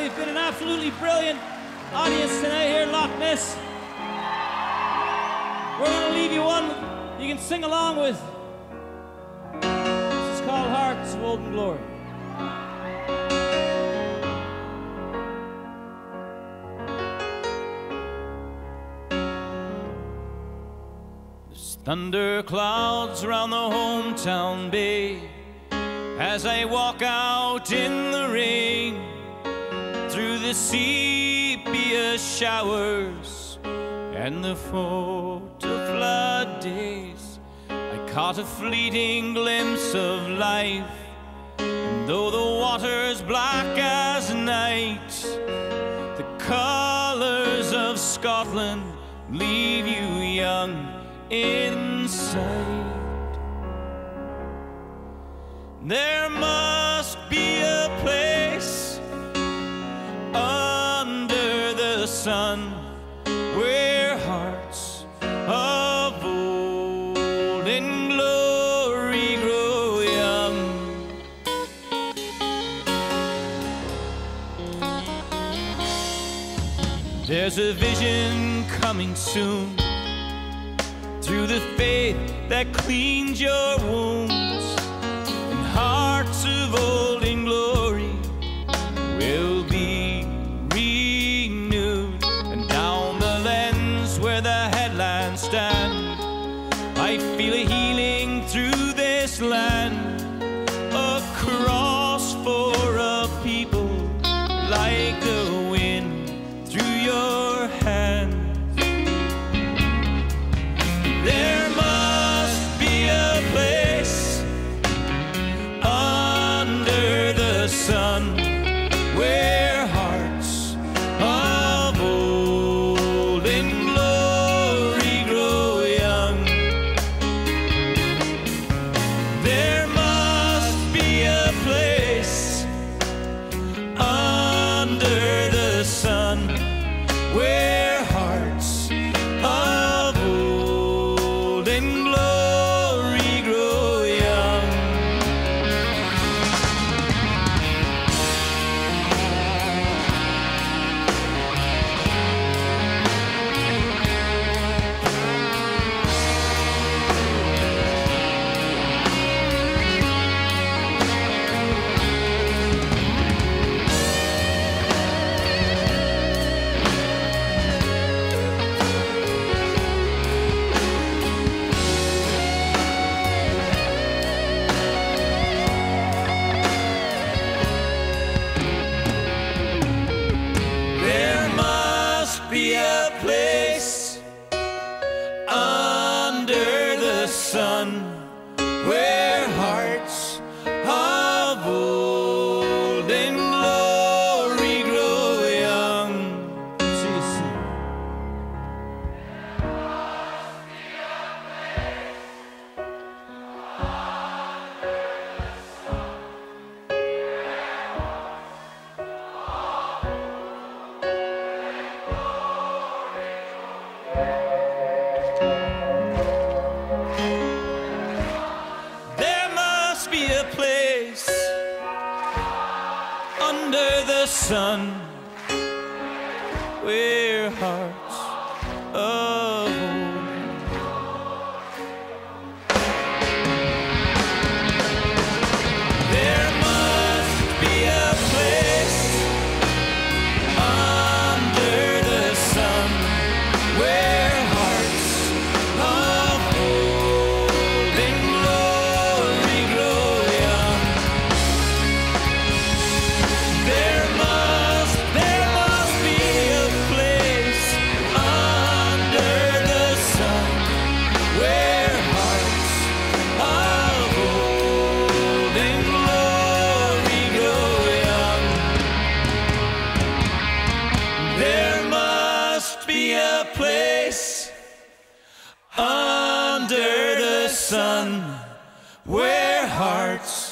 You've been an absolutely brilliant audience tonight here in Loch Ness. We're going to leave you one you can sing along with. This is called Hearts of Olden Glory. There's thunder clouds around the hometown bay as I walk out in the rain the sepia showers and the photo flood days. I caught a fleeting glimpse of life, and though the water's black as night, the colors of Scotland leave you young inside. There must sun where hearts of olden glory grow young. There's a vision coming soon through the faith that cleans your wounds and hearts of old land cross for a people like the wind through your hand. There must be a place under the sun where sun where hearts sun. Where hearts sun where hearts